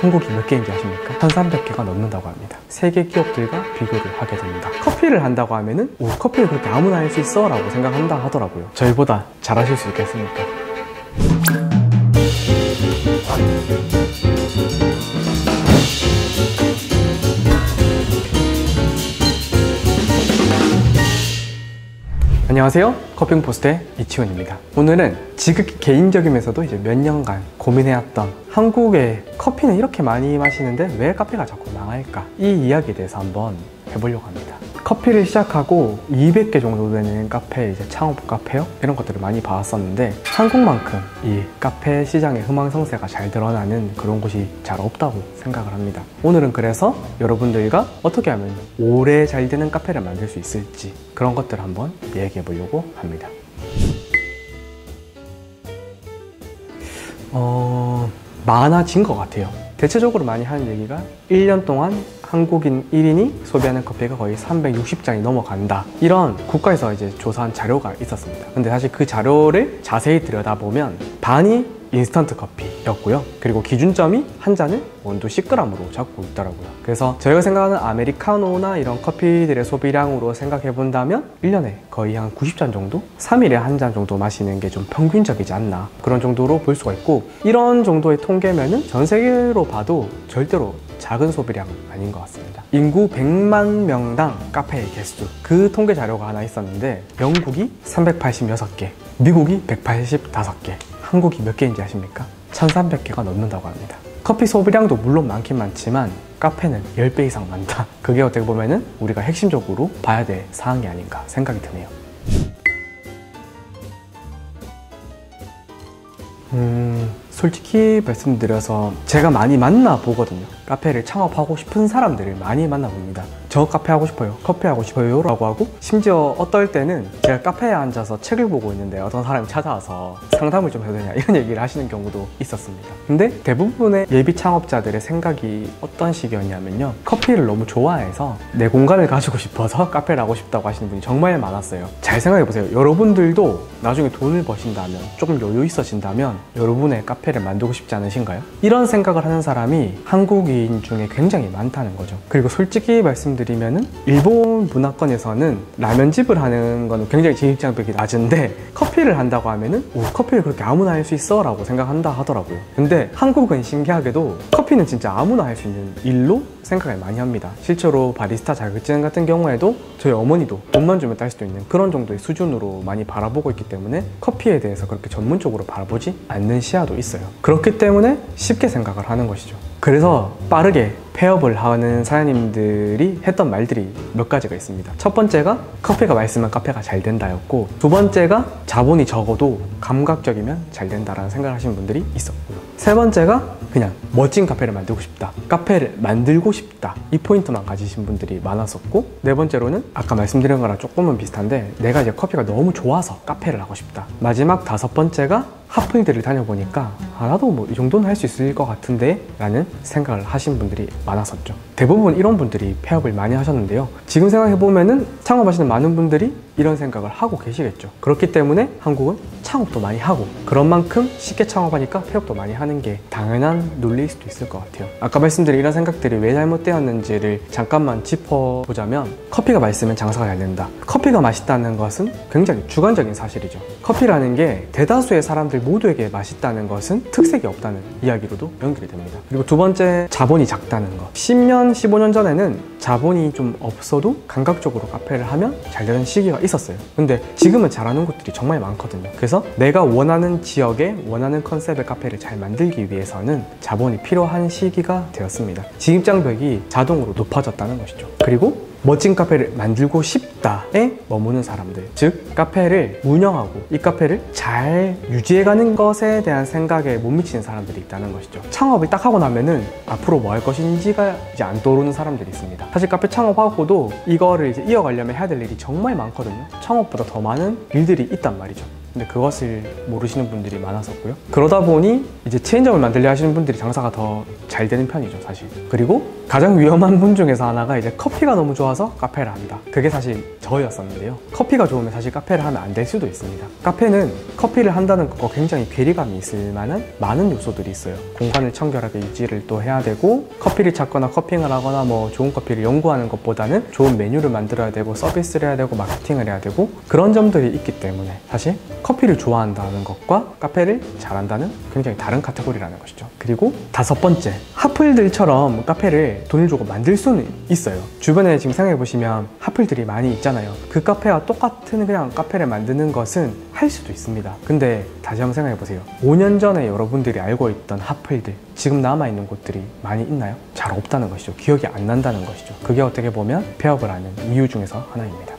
한국이 몇 개인지 아십니까? 1300개가 넘는다고 합니다. 세계 기업들과 비교를 하게 됩니다. 커피를 한다고 하면은 오, 커피를 그렇게 아무나 할 수 있어? 라고 생각한다 하더라고요. 저희보다 잘하실 수 있겠습니까? 안녕하세요. 커핑 포스트의 이치훈입니다. 오늘은 지극히 개인적이면서도 이제 몇 년간 고민해왔던 한국의 커피는 이렇게 많이 마시는데 왜 카페가 자꾸 망할까? 이 이야기에 대해서 한번 해보려고 합니다. 커피를 시작하고 200개 정도 되는 카페, 이제 창업 카페요? 이런 것들을 많이 봐왔었는데 한국만큼 이 카페 시장의 흥망성쇠가 잘 드러나는 그런 곳이 잘 없다고 생각을 합니다. 오늘은 그래서 여러분들과 어떻게 하면 오래 잘 되는 카페를 만들 수 있을지 그런 것들을 한번 얘기해 보려고 합니다. 어, 많아진 것 같아요. 대체적으로 많이 하는 얘기가 1년 동안 한국인 1인이 소비하는 커피가 거의 360잔이 넘어간다. 이런 국가에서 이제 조사한 자료가 있었습니다. 근데 사실 그 자료를 자세히 들여다보면 반이 인스턴트 커피였고요. 그리고 기준점이 한 잔을 원두 10g으로 잡고 있더라고요. 그래서 저희가 생각하는 아메리카노나 이런 커피들의 소비량으로 생각해 본다면 1년에 거의 한 90잔 정도? 3일에 한 잔 정도 마시는 게 좀 평균적이지 않나 그런 정도로 볼 수가 있고 이런 정도의 통계면은 전 세계로 봐도 절대로 작은 소비량은 아닌 것 같습니다. 인구 100만 명당 카페의 개수 그 통계 자료가 하나 있었는데 영국이 386개, 미국이 185개, 한국이 몇 개인지 아십니까? 1300개가 넘는다고 합니다. 커피 소비량도 물론 많긴 많지만 카페는 10배 이상 많다. 그게 어떻게 보면 은 우리가 핵심적으로 봐야 될 사항이 아닌가 생각이 드네요. 음, 솔직히 말씀드려서 제가 많이 만나 보거든요. 카페를 창업하고 싶은 사람들을 많이 만나봅니다. 저 카페 하고 싶어요. 커피 하고 싶어요. 라고 하고 심지어 어떨 때는 제가 카페에 앉아서 책을 보고 있는데 어떤 사람이 찾아와서 상담을 좀 해도 되냐 이런 얘기를 하시는 경우도 있었습니다. 근데 대부분의 예비 창업자들의 생각이 어떤 식이었냐면요. 커피를 너무 좋아해서 내 공간을 가지고 싶어서 카페를 하고 싶다고 하시는 분이 정말 많았어요. 잘 생각해 보세요. 여러분들도 나중에 돈을 버신다면 조금 여유 있어진다면 여러분의 카페를 만들고 싶지 않으신가요? 이런 생각을 하는 사람이 한국 인 중에 굉장히 많다는 거죠. 그리고 솔직히 말씀드리면은 일본 문화권에서는 라면집을 하는 거는 굉장히 진입장벽이 낮은데 커피를 한다고 하면은 오, 커피를 그렇게 아무나 할 수 있어 라고 생각한다 하더라고요. 근데 한국은 신기하게도 커피는 진짜 아무나 할 수 있는 일로 생각을 많이 합니다. 실제로 바리스타 자격증 같은 경우에도 저희 어머니도 돈만 주면 딸 수도 있는 그런 정도의 수준으로 많이 바라보고 있기 때문에 커피에 대해서 그렇게 전문적으로 바라보지 않는 시야도 있어요. 그렇기 때문에 쉽게 생각을 하는 것이죠. 그래서 빠르게 폐업을 하는 사장님들이 했던 말들이 몇 가지가 있습니다. 첫 번째가 커피가 맛있으면 카페가 잘 된다였고 두 번째가 자본이 적어도 감각적이면 잘 된다라는 생각을 하시는 분들이 있었고요. 세 번째가 그냥 멋진 카페를 만들고 싶다. 카페를 만들고 싶다. 이 포인트만 가지신 분들이 많았었고 네 번째로는 아까 말씀드린 거랑 조금은 비슷한데 내가 이제 커피가 너무 좋아서 카페를 하고 싶다. 마지막 다섯 번째가 하프니들을 다녀보니까 아, 나도 뭐 이 정도는 할 수 있을 것 같은데 라는 생각을 하신 분들이 많았었죠. 대부분 이런 분들이 폐업을 많이 하셨는데요. 지금 생각해보면은 창업하시는 많은 분들이 이런 생각을 하고 계시겠죠. 그렇기 때문에 한국은 창업도 많이 하고 그런 만큼 쉽게 창업하니까 폐업도 많이 하는 게 당연한 논리일 수도 있을 것 같아요. 아까 말씀드린 이런 생각들이 왜 잘못되었는지를 잠깐만 짚어보자면 커피가 맛있으면 장사가 잘 된다. 커피가 맛있다는 것은 굉장히 주관적인 사실이죠. 커피라는 게 대다수의 사람들 모두에게 맛있다는 것은 특색이 없다는 이야기로도 연결이 됩니다. 그리고 두 번째 자본이 작다는 것. 10년, 15년 전에는 자본이 좀 없어도 감각적으로 카페를 하면 잘 되는 시기가 있었어요. 근데 지금은 잘하는 곳들이 정말 많거든요. 그래서 내가 원하는 지역에 원하는 컨셉의 카페를 잘 만들기 위해서는 자본이 필요한 시기가 되었습니다. 진입장벽이 자동으로 높아졌다는 것이죠. 그리고 멋진 카페를 만들고 싶다에 머무는 사람들. 즉 카페를 운영하고 이 카페를 잘 유지해가는 것에 대한 생각에 못 미치는 사람들이 있다는 것이죠. 창업을 딱 하고 나면은 앞으로 뭐 할 것인지가 이제 안 떠오르는 사람들이 있습니다. 사실 카페 창업하고도 이거를 이제 이어가려면 해야 될 일이 정말 많거든요. 창업보다 더 많은 일들이 있단 말이죠 근데 그것을 모르시는 분들이 많았었고요. 그러다 보니 이제 체인점을 만들려 하시는 분들이 장사가 더 잘 되는 편이죠, 사실. 그리고 가장 위험한 분 중에서 하나가 이제 커피가 너무 좋아서 카페를 한다. 그게 사실 저였었는데요. 커피가 좋으면 사실 카페를 하면 안 될 수도 있습니다. 카페는 커피를 한다는 거 굉장히 괴리감이 있을 만한 많은 요소들이 있어요. 공간을 청결하게 유지를 또 해야 되고 커피를 찾거나 커핑을 하거나 뭐 좋은 커피를 연구하는 것보다는 좋은 메뉴를 만들어야 되고 서비스를 해야 되고 마케팅을 해야 되고 그런 점들이 있기 때문에 사실 커피를 좋아한다는 것과 카페를 잘한다는 굉장히 다른 카테고리라는 것이죠. 그리고 다섯 번째, 하플들처럼 카페를 돈을 주고 만들 수는 있어요. 주변에 지금 생각해 보시면 하플들이 많이 있잖아요. 그 카페와 똑같은 그냥 카페를 만드는 것은 할 수도 있습니다. 근데 다시 한번 생각해 보세요. 5년 전에 여러분들이 알고 있던 하플들, 지금 남아있는 곳들이 많이 있나요? 잘 없다는 것이죠. 기억이 안 난다는 것이죠. 그게 어떻게 보면 폐업을 하는 이유 중에서 하나입니다.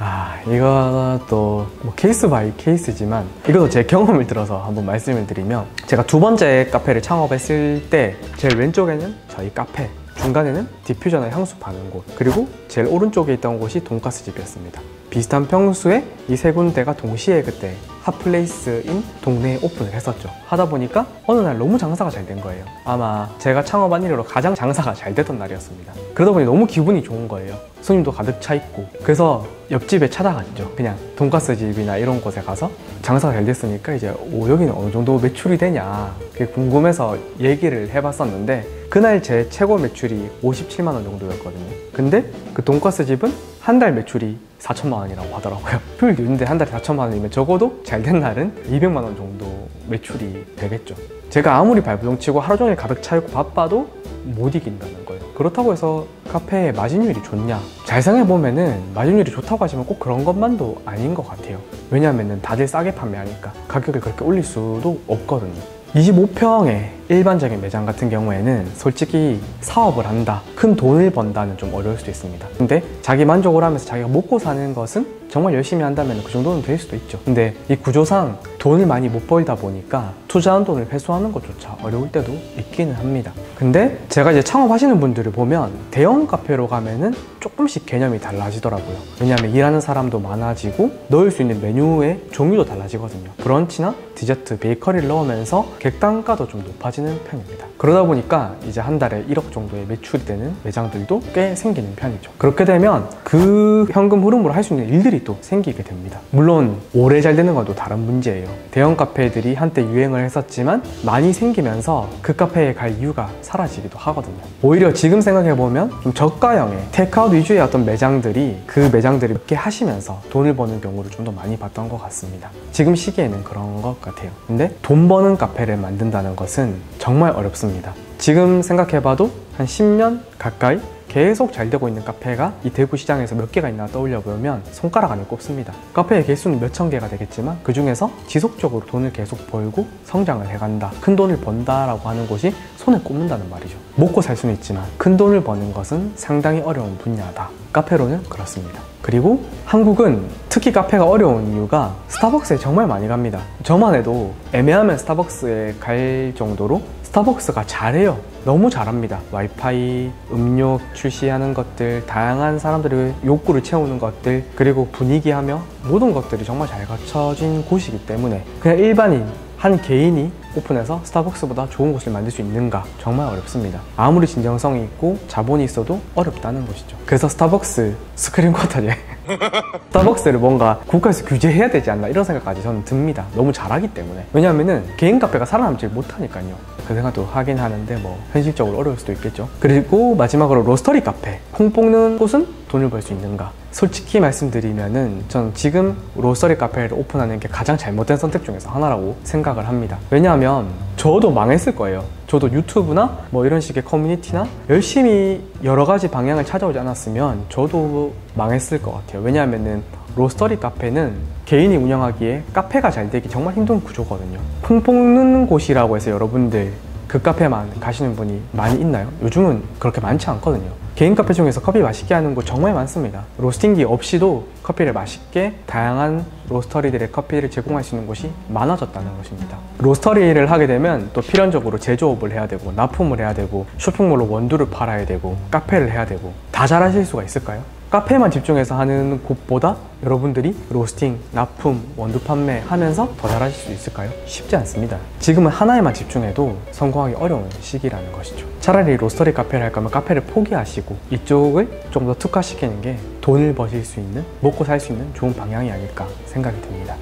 아, 이것도 뭐 case by case지만 이것도 제 경험을 들어서 한번 말씀을 드리면 제가 두 번째 카페를 창업했을 때 제일 왼쪽에는 저희 카페 중간에는 디퓨저나 향수 파는 곳 그리고 제일 오른쪽에 있던 곳이 돈가스 집이었습니다. 비슷한 평수에 이 세 군데가 동시에 그때 hot place인 동네에 오픈을 했었죠. 하다 보니까 어느 날 너무 장사가 잘 된 거예요. 아마 제가 창업한 이후로 가장 장사가 잘 됐던 날이었습니다. 그러다 보니 너무 기분이 좋은 거예요. 손님도 가득 차 있고. 그래서 옆집에 찾아갔죠. 그냥 돈가스 집이나 이런 곳에 가서 장사가 잘 됐으니까 이제 오 여기는 어느 정도 매출이 되냐? 그게 궁금해서 얘기를 해봤었는데 그날 제 최고 매출이 57만 원 정도였거든요. 근데 그 돈가스 집은 한 달 매출이 4천만 원이라고 하더라고요. 효율도 있는데 한 달에 4천만 원이면 적어도 잘 된 날은 200만 원 정도 매출이 되겠죠. 제가 아무리 발부동 치고 하루 종일 가득 차 있고 바빠도 못 이긴다는 거예요. 그렇다고 해서 카페의 마진율이 좋냐? 잘 생각해보면 은 마진율이 좋다고 하시면 꼭 그런 것만도 아닌 것 같아요. 왜냐하면 다들 싸게 판매하니까 가격을 그렇게 올릴 수도 없거든요. 25평의 일반적인 매장 같은 경우에는 솔직히 사업을 한다, 큰 돈을 번다는 좀 어려울 수도 있습니다. 근데 자기 만족을 하면서 자기가 먹고 사는 것은 정말 열심히 한다면 그 정도는 될 수도 있죠. 근데 이 구조상 돈을 많이 못 벌다 보니까 투자한 돈을 회수하는 것조차 어려울 때도 있기는 합니다. 근데 제가 이제 창업하시는 분들을 보면 대형 카페로 가면은 조금씩 개념이 달라지더라고요. 왜냐하면 일하는 사람도 많아지고 넣을 수 있는 메뉴의 종류도 달라지거든요. 브런치나 디저트, 베이커리를 넣으면서 객단가도 좀 높아지 는 편입니다. 그러다 보니까 이제 한 달에 1억 정도의 매출이 되는 매장들도 꽤 생기는 편이죠. 그렇게 되면 그 현금 흐름으로 할 수 있는 일들이 또 생기게 됩니다. 물론 오래 잘 되는 것도 다른 문제예요. 대형 카페들이 한때 유행을 했었지만 많이 생기면서 그 카페에 갈 이유가 사라지기도 하거든요. 오히려 지금 생각해보면 좀 저가형의 테이크아웃 위주의 어떤 매장들이 그 매장들이 몇개 하시면서 돈을 버는 경우를 좀 더 많이 봤던 것 같습니다. 지금 시기에는 그런 것 같아요. 근데 돈 버는 카페를 만든다는 것은 정말 어렵습니다. 지금 생각해봐도 한 10년 가까이 계속 잘 되고 있는 카페가 이 대구 시장에서 몇 개가 있나 떠올려 보면 손가락 안에 꼽습니다. 카페의 개수는 몇 천 개가 되겠지만 그 중에서 지속적으로 돈을 계속 벌고 성장을 해간다, 큰 돈을 번다라고 하는 곳이 손에 꼽는다는 말이죠. 먹고 살 수는 있지만 큰 돈을 버는 것은 상당히 어려운 분야다. 카페로는 그렇습니다. 그리고 한국은 특히 카페가 어려운 이유가 스타벅스에 정말 많이 갑니다. 저만 해도 애매하면 스타벅스에 갈 정도로 스타벅스가 잘해요. 너무 잘합니다. 와이파이, 음료 출시하는 것들, 다양한 사람들의 욕구를 채우는 것들, 그리고 분위기 하며 모든 것들이 정말 잘 갖춰진 곳이기 때문에 그냥 일반인 한 개인이 오픈해서 스타벅스보다 좋은 곳을 만들 수 있는가 정말 어렵습니다. 아무리 진정성이 있고 자본이 있어도 어렵다는 것이죠. 그래서 스타벅스 스크린 쿼터제 스타벅스를 뭔가 국가에서 규제해야 되지 않나 이런 생각까지 저는 듭니다. 너무 잘하기 때문에. 왜냐하면 개인 카페가 살아남지 못하니까요 그 생각도 하긴 하는데 뭐 현실적으로 어려울 수도 있겠죠. 그리고 마지막으로 로스터리 카페. 콩 뽑는 곳은 돈을 벌 수 있는가? 솔직히 말씀드리면은 전 지금 로스터리 카페를 오픈하는 게 가장 잘못된 선택 중에서 하나라고 생각을 합니다. 왜냐하면 저도 망했을 거예요 저도 유튜브나 뭐 이런 식의 커뮤니티나 열심히 여러 가지 방향을 찾아오지 않았으면 저도 망했을 것 같아요. 왜냐하면은 로스터리 카페는 개인이 운영하기에 카페가 잘 되기 정말 힘든 구조거든요. 콩 뽑는 곳이라고 해서 여러분들 그 카페만 가시는 분이 많이 있나요? 요즘은 그렇게 많지 않거든요 개인 카페 중에서 커피 맛있게 하는 곳 정말 많습니다. 로스팅기 없이도 커피를 맛있게 다양한 로스터리들의 커피를 제공할 수 있는 곳이 많아졌다는 것입니다. 로스터리를 하게 되면 또 필연적으로 제조업을 해야 되고 납품을 해야 되고 쇼핑몰로 원두를 팔아야 되고 카페를 해야 되고 다 잘하실 수가 있을까요? 카페만 집중해서 하는 곳보다 여러분들이 로스팅, 납품, 원두 판매 하면서 더 잘하실 수 있을까요? 쉽지 않습니다. 지금은 하나에만 집중해도 성공하기 어려운 시기라는 것이죠. 차라리 로스터리 카페를 할 거면 카페를 포기하시고 이쪽을 좀 더 특화시키는 게 돈을 버실 수 있는, 먹고 살 수 있는 좋은 방향이 아닐까 생각이 듭니다.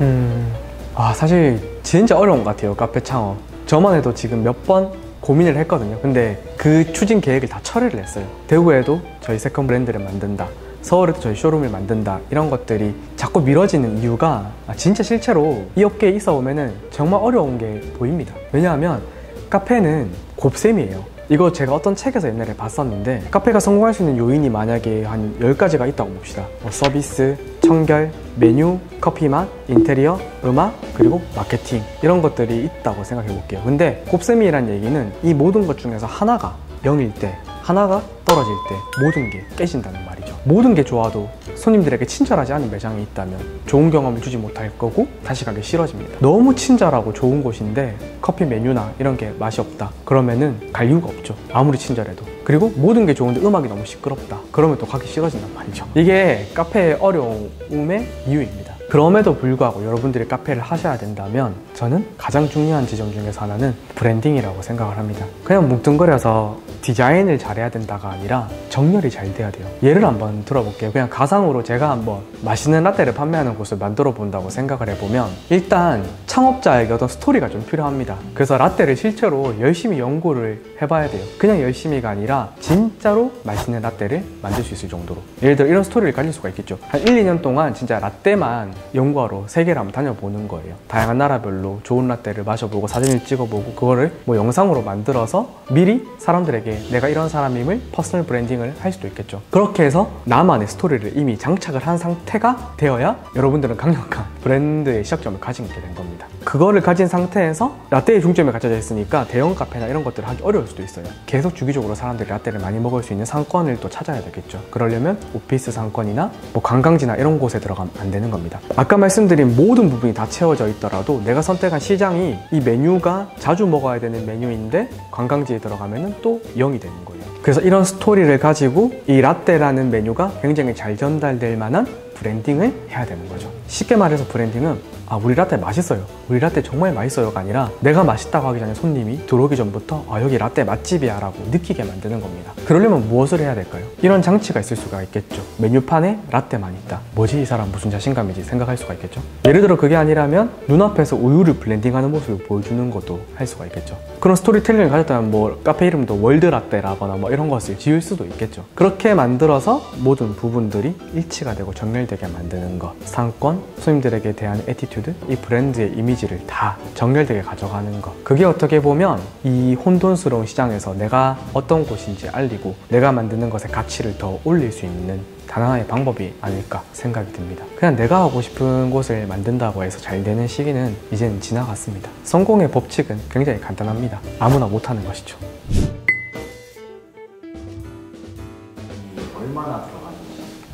음, 아, 사실 진짜 어려운 것 같아요. 카페 창업. 저만 해도 지금 몇번 고민을 했거든요. 근데 그 추진 계획을 다 철회를 했어요. 대구에도 저희 second 브랜드를 만든다. 서울에도 저희 쇼룸을 만든다. 이런 것들이 자꾸 미뤄지는 이유가 아, 진짜 실제로 이 업계에 있어 보면은 정말 어려운 게 보입니다. 왜냐하면 카페는 곱셈이에요. 이거 제가 어떤 책에서 옛날에 봤었는데 카페가 성공할 수 있는 요인이 만약에 한 10가지가 있다고 봅시다. 뭐 서비스, 청결, 메뉴, 커피 맛, 인테리어, 음악, 그리고 마케팅 이런 것들이 있다고 생각해 볼게요. 근데 곱셈이란 얘기는 이 모든 것 중에서 하나가 0일 때 하나가 떨어질 때 모든 게 깨진다는 말이죠. 모든 게 좋아도 손님들에게 친절하지 않은 매장이 있다면 좋은 경험을 주지 못할 거고 다시 가기 싫어집니다. 너무 친절하고 좋은 곳인데 커피 메뉴나 이런 게 맛이 없다. 그러면은 갈 이유가 없죠. 아무리 친절해도. 그리고 모든 게 좋은데 음악이 너무 시끄럽다. 그러면 또 가기 싫어진단 말이죠. 이게 카페의 어려움의 이유입니다. 그럼에도 불구하고 여러분들이 카페를 하셔야 된다면 저는 가장 중요한 지점 중에서 하나는 branding이라고 생각을 합니다. 그냥 뭉뚱그려서 디자인을 잘해야 된다가 아니라 정렬이 잘 돼야 돼요. 예를 한번 들어볼게요. 그냥 가상으로 제가 한번 맛있는 라떼를 판매하는 곳을 만들어 본다고 생각을 해보면 일단 창업자에게 어떤 스토리가 좀 필요합니다. 그래서 라떼를 실제로 열심히 연구를 해봐야 돼요. 그냥 열심히가 아니라 진짜로 맛있는 라떼를 만들 수 있을 정도로. 예를 들어 이런 스토리를 가질 수가 있겠죠. 한 1, 2년 동안 진짜 라떼만 연구하러 세계를 한번 다녀보는 거예요. 다양한 나라별로 좋은 라떼를 마셔보고 사진을 찍어보고 그거를 뭐 영상으로 만들어서 미리 사람들에게 내가 이런 사람임을 personal branding을 할 수도 있겠죠. 그렇게 해서 나만의 스토리를 이미 장착을 한 상태가 되어야 여러분들은 강력한 브랜드의 시작점을 가지게 된 겁니다. 그거를 가진 상태에서 라떼의 중점이 갖춰져 있으니까 대형 카페나 이런 것들을 하기 어려울 수도 있어요. 계속 주기적으로 사람들이 라떼를 많이 먹을 수 있는 상권을 또 찾아야 되겠죠. 그러려면 오피스 상권이나 뭐 관광지나 이런 곳에 들어가면 안 되는 겁니다. 아까 말씀드린 모든 부분이 다 채워져 있더라도 내가 선택한 시장이 이 메뉴가 자주 먹어야 되는 메뉴인데 관광지에 들어가면 또 0이 되는 거예요. 그래서 이런 스토리를 가지고 이 라떼라는 메뉴가 굉장히 잘 전달될 만한 branding을 해야 되는 거죠. 쉽게 말해서 branding은 아 우리 라떼 맛있어요. 우리 라떼 정말 맛있어요가 아니라 내가 맛있다고 하기 전에 손님이 들어오기 전부터 아 여기 라떼 맛집이야 라고 느끼게 만드는 겁니다. 그러려면 무엇을 해야 될까요? 이런 장치가 있을 수가 있겠죠. 메뉴판에 라떼만 있다. 뭐지? 이 사람 무슨 자신감이지? 생각할 수가 있겠죠. 예를 들어 그게 아니라면 눈앞에서 우유를 blending하는 모습을 보여주는 것도 할 수가 있겠죠. 그런 storytelling을 가졌다면 뭐 카페 이름도 월드 라떼라거나 뭐 이런 것을 지을 수도 있겠죠. 그렇게 만들어서 모든 부분들이 일치가 되고 정렬되게 만드는 것. 상권, 손님들에게 대한 attitude attitude, 이 브랜드의 이미지를 다 정렬되게 가져가는 것. 그게 어떻게 보면 이 혼돈스러운 시장에서 내가 어떤 곳인지 알리고 내가 만드는 것의 가치를 더 올릴 수 있는 단 하나의 방법이 아닐까 생각이 듭니다. 그냥 내가 하고 싶은 곳을 만든다고 해서 잘 되는 시기는 이제는 지나갔습니다. 성공의 법칙은 굉장히 간단합니다. 아무나 못하는 것이죠.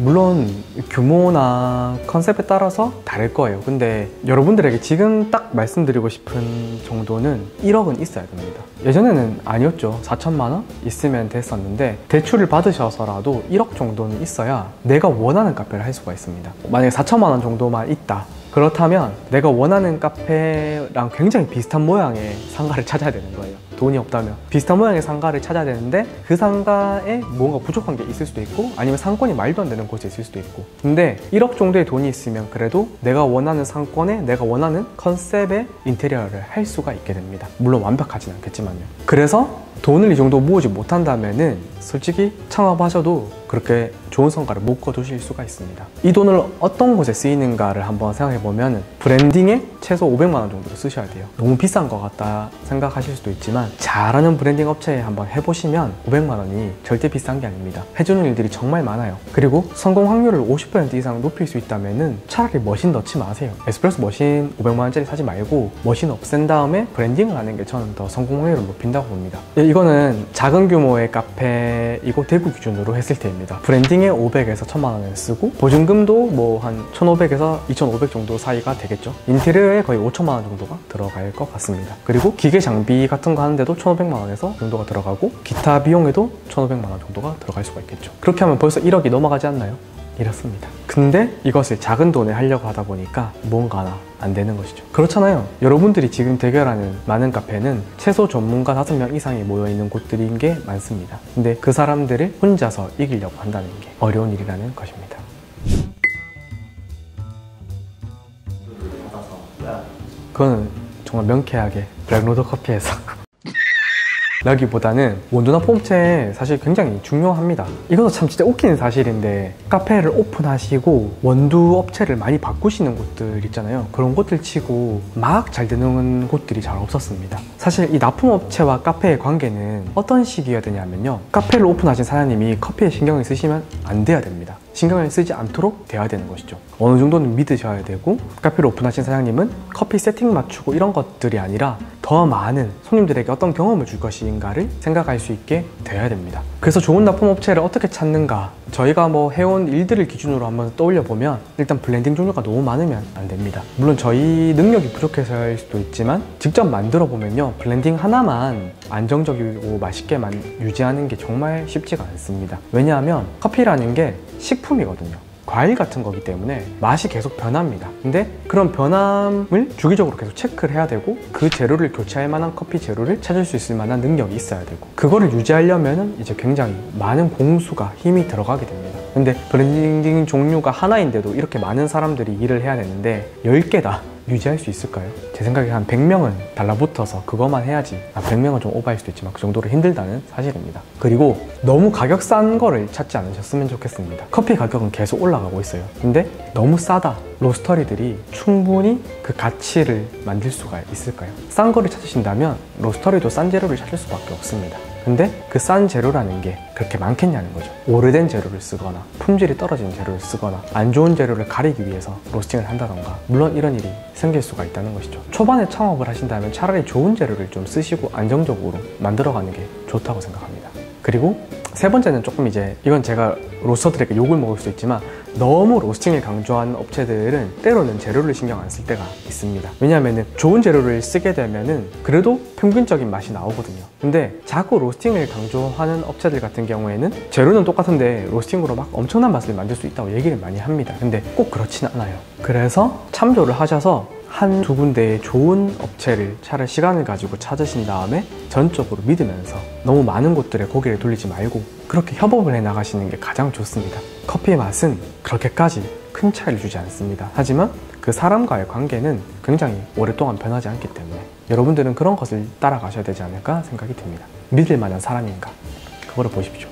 물론 규모나 컨셉에 따라서 다를 거예요. 근데 여러분들에게 지금 딱 말씀드리고 싶은 정도는 1억은 있어야 됩니다. 예전에는 아니었죠. 4천만 원 있으면 됐었는데 대출을 받으셔서라도 1억 정도는 있어야 내가 원하는 카페를 할 수가 있습니다. 만약에 4천만 원 정도만 있다. 그렇다면 내가 원하는 카페랑 굉장히 비슷한 모양의 상가를 찾아야 되는 거예요. 돈이 없다면 비슷한 모양의 상가를 찾아야 되는데 그 상가에 뭔가 부족한 게 있을 수도 있고 아니면 상권이 말도 안 되는 곳에 있을 수도 있고. 근데 1억 정도의 돈이 있으면 그래도 내가 원하는 상권에 내가 원하는 컨셉의 인테리어를 할 수가 있게 됩니다. 물론 완벽하진 않겠지만요. 그래서 돈을 이 정도 모으지 못한다면은 솔직히 창업하셔도 그렇게 좋은 성과를 못 거두실 수가 있습니다. 이 돈을 어떤 곳에 쓰이는가를 한번 생각해 보면 branding에 최소 500만 원 정도로 쓰셔야 돼요. 너무 비싼 것 같다 생각하실 수도 있지만 잘하는 브랜딩 업체에 한번 해보시면 500만 원이 절대 비싼 게 아닙니다. 해주는 일들이 정말 많아요. 그리고 성공 확률을 50% 이상 높일 수 있다면 은 차라리 machine 넣지 마세요. 에스프레소 machine 500만 원짜리 사지 말고 machine 없앤 다음에 branding을 하는 게 저는 더 성공 확률을 높인다고 봅니다. 이거는 작은 규모의 카페이고 대구 기준으로 했을 때입니다. 있습니다. branding에 500에서 1000만 원을 쓰고 보증금도 뭐 한 1500에서 2500 정도 사이가 되겠죠. 인테리어에 거의 5천만 원 정도가 들어갈 것 같습니다. 그리고 기계 장비 같은 거 하는데도 1500만 원에서 정도가 들어가고 기타 비용에도 1500만 원 정도가 들어갈 수가 있겠죠. 그렇게 하면 벌써 1억이 넘어가지 않나요? 이렇습니다. 근데 이것을 작은 돈에 하려고 하다 보니까 뭔가 안 되는 것이죠. 그렇잖아요. 여러분들이 지금 대결하는 많은 카페는 최소 전문가 5명 이상이 모여있는 곳들인 게 많습니다. 근데 그 사람들을 혼자서 이기려고 한다는 게 어려운 일이라는 것입니다. 그거는 정말 명쾌하게 블랙로드 커피에서 라기보다는 원두 납품업체 사실 굉장히 중요합니다. 이것도 참 진짜 웃기는 사실인데 카페를 오픈하시고 원두 업체를 많이 바꾸시는 곳들 있잖아요. 그런 곳들 치고 막 잘 되는 곳들이 잘 없었습니다. 사실 이 납품업체와 카페의 관계는 어떤 식이어야 되냐면요. 카페를 오픈하신 사장님이 커피에 신경을 쓰시면 안 돼야 됩니다. 신경을 쓰지 않도록 돼야 되는 것이죠. 어느 정도는 믿으셔야 되고 카페를 오픈하신 사장님은 커피 세팅 맞추고 이런 것들이 아니라 더 많은 손님들에게 어떤 경험을 줄 것인가를 생각할 수 있게 되어야 됩니다. 그래서 좋은 납품업체를 어떻게 찾는가 저희가 뭐 해온 일들을 기준으로 한번 떠올려 보면 일단 blending 종류가 너무 많으면 안 됩니다. 물론 저희 능력이 부족해서일 수도 있지만 직접 만들어 보면요 blending 하나만 안정적이고 맛있게만 유지하는 게 정말 쉽지가 않습니다. 왜냐하면 커피라는 게 식품이거든요. 과일 같은 거기 때문에 맛이 계속 변합니다. 근데 그런 변함을 주기적으로 계속 체크를 해야 되고 그 재료를 교체할 만한 커피 재료를 찾을 수 있을 만한 능력이 있어야 되고 그거를 유지하려면 이제 굉장히 많은 공수가 힘이 들어가게 됩니다. 근데 blending 종류가 하나인데도 이렇게 많은 사람들이 일을 해야 되는데 10개다 유지할 수 있을까요? 제 생각에 한 100명은 달라붙어서 그것만 해야지. 아, 100명은 좀 오버할 수도 있지만 그 정도로 힘들다는 사실입니다. 그리고 너무 가격 싼 거를 찾지 않으셨으면 좋겠습니다. 커피 가격은 계속 올라가고 있어요. 근데 너무 싸다. 로스터리들이 충분히 그 가치를 만들 수가 있을까요? 싼 거를 찾으신다면 로스터리도 싼 재료를 찾을 수밖에 없습니다 근데 그 싼 재료라는 게 그렇게 많겠냐는 거죠. 오래된 재료를 쓰거나 품질이 떨어진 재료를 쓰거나 안 좋은 재료를 가리기 위해서 로스팅을 한다던가 물론 이런 일이 생길 수가 있다는 것이죠. 초반에 창업을 하신다면 차라리 좋은 재료를 좀 쓰시고 안정적으로 만들어가는 게 좋다고 생각합니다. 그리고 세 번째는 조금 이제 이건 제가 로스터들에게 욕을 먹을 수도 있지만 너무 로스팅을 강조하는 업체들은 때로는 재료를 신경 안 쓸 때가 있습니다. 왜냐하면 좋은 재료를 쓰게 되면은 그래도 평균적인 맛이 나오거든요. 근데 자꾸 로스팅을 강조하는 업체들 같은 경우에는 재료는 똑같은데 로스팅으로 막 엄청난 맛을 만들 수 있다고 얘기를 많이 합니다. 근데 꼭 그렇지는 않아요. 그래서 참조를 하셔서 한 두 군데의 좋은 업체를 차라리 시간을 가지고 찾으신 다음에 전적으로 믿으면서 너무 많은 곳들에 고개를 돌리지 말고 그렇게 협업을 해 나가시는 게 가장 좋습니다. 커피의 맛은 그렇게까지 큰 차이를 주지 않습니다. 하지만 그 사람과의 관계는 굉장히 오랫동안 변하지 않기 때문에 여러분들은 그런 것을 따라가셔야 되지 않을까 생각이 듭니다. 믿을 만한 사람인가? 그거를 보십시오.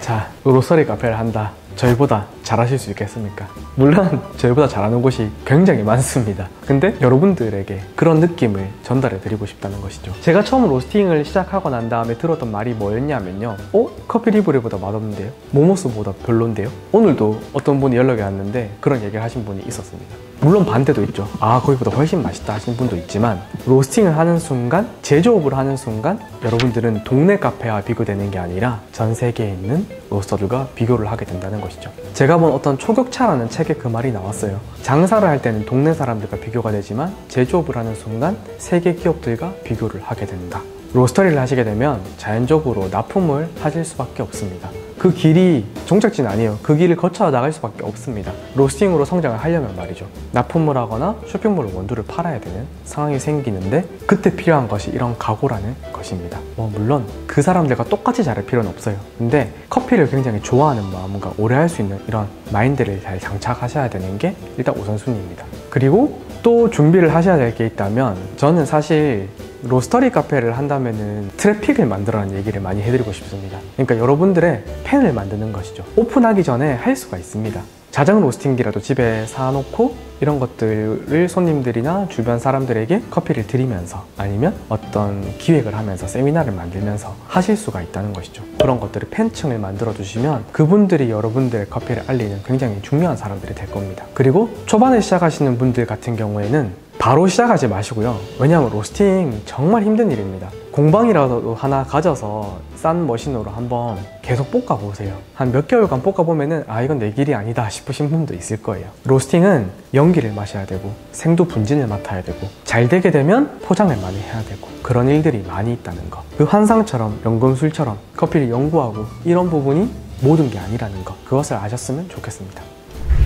자, 로서리 카페를 한다. 저희보다 잘하실 수 있겠습니까? 물론 저희보다 잘하는 곳이 굉장히 많습니다. 근데 여러분들에게 그런 느낌을 전달해 드리고 싶다는 것이죠. 제가 처음 로스팅을 시작하고 난 다음에 들었던 말이 뭐였냐면요. 어? 커피 리브레보다 맛없는데요? 모모스보다 별론데요? 오늘도 어떤 분이 연락이 왔는데 그런 얘기를 하신 분이 있었습니다. 물론 반대도 있죠. 아, 거기보다 훨씬 맛있다 하시는 분도 있지만 로스팅을 하는 순간, 제조업을 하는 순간 여러분들은 동네 카페와 비교되는 게 아니라 전 세계에 있는 로스터들과 비교를 하게 된다는 것이죠. 제가 본 어떤 초격차라는 책에 그 말이 나왔어요. 장사를 할 때는 동네 사람들과 비교가 되지만 제조업을 하는 순간 세계 기업들과 비교를 하게 된다. 로스터리를 하시게 되면 자연적으로 납품을 하실 수밖에 없습니다. 그 길이 종착지는 아니에요. 그 길을 거쳐 나갈 수밖에 없습니다. 로스팅으로 성장을 하려면 말이죠. 납품을 하거나 쇼핑몰 원두를 팔아야 되는 상황이 생기는데 그때 필요한 것이 이런 각오라는 것입니다. 뭐 물론 그 사람들과 똑같이 잘할 필요는 없어요. 근데 커피를 굉장히 좋아하는 마음과 오래 할 수 있는 이런 마인드를 잘 장착하셔야 되는 게 일단 우선순위입니다. 그리고 또 준비를 하셔야 될 게 있다면 저는 사실 로스터리 카페를 한다면은 traffic을 만들어라는 얘기를 많이 해드리고 싶습니다. 그러니까 여러분들의 팬을 만드는 것이죠. 오픈하기 전에 할 수가 있습니다. 작은 roasting기라도 집에 사놓고 이런 것들을 손님들이나 주변 사람들에게 커피를 드리면서 아니면 어떤 기획을 하면서 세미나를 만들면서 하실 수가 있다는 것이죠. 그런 것들을 팬층을 만들어 주시면 그분들이 여러분들의 커피를 알리는 굉장히 중요한 사람들이 될 겁니다. 그리고 초반에 시작하시는 분들 같은 경우에는 바로 시작하지 마시고요. 왜냐하면 로스팅 정말 힘든 일입니다. 공방이라도 하나 가져서 싼 machine으로 한번 계속 볶아 보세요. 한 몇 개월간 볶아 보면은 아 이건 내 길이 아니다 싶으신 분도 있을 거예요. roasting은 연기를 마셔야 되고 생두 분진을 맡아야 되고 잘 되게 되면 포장을 많이 해야 되고 그런 일들이 많이 있다는 거. 그 환상처럼 연금술처럼 커피를 연구하고 이런 부분이 모든 게 아니라는 거. 그것을 아셨으면 좋겠습니다.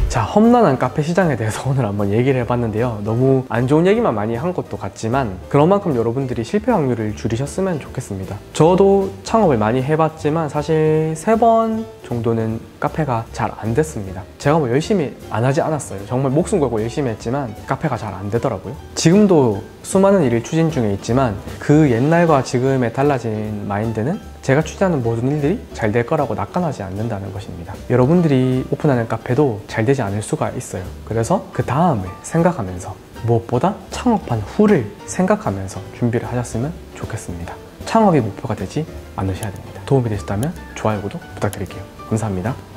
자, 험난한 카페 시장에 대해서 오늘 한번 얘기를 해봤는데요. 너무 안 좋은 얘기만 많이 한 것도 같지만 그런 만큼 여러분들이 실패 확률을 줄이셨으면 좋겠습니다. 저도 창업을 많이 해봤지만 사실 세 번 정도는 카페가 잘 안 됐습니다. 제가 뭐 열심히 안 하지 않았어요. 정말 목숨 걸고 열심히 했지만 카페가 잘 안 되더라고요. 지금도 수많은 일을 추진 중에 있지만 그 옛날과 지금의 달라진 마인드는 제가 추진하는 모든 일들이 잘 될 거라고 낙관하지 않는다는 것입니다. 여러분들이 오픈하는 카페도 잘 되지 않을 수가 있어요. 그래서 그 다음을 생각하면서 무엇보다 창업한 후를 생각하면서 준비를 하셨으면 좋겠습니다. 창업이 목표가 되지 않으셔야 됩니다. 도움이 되셨다면 좋아요, 구독 부탁드릴게요. 감사합니다.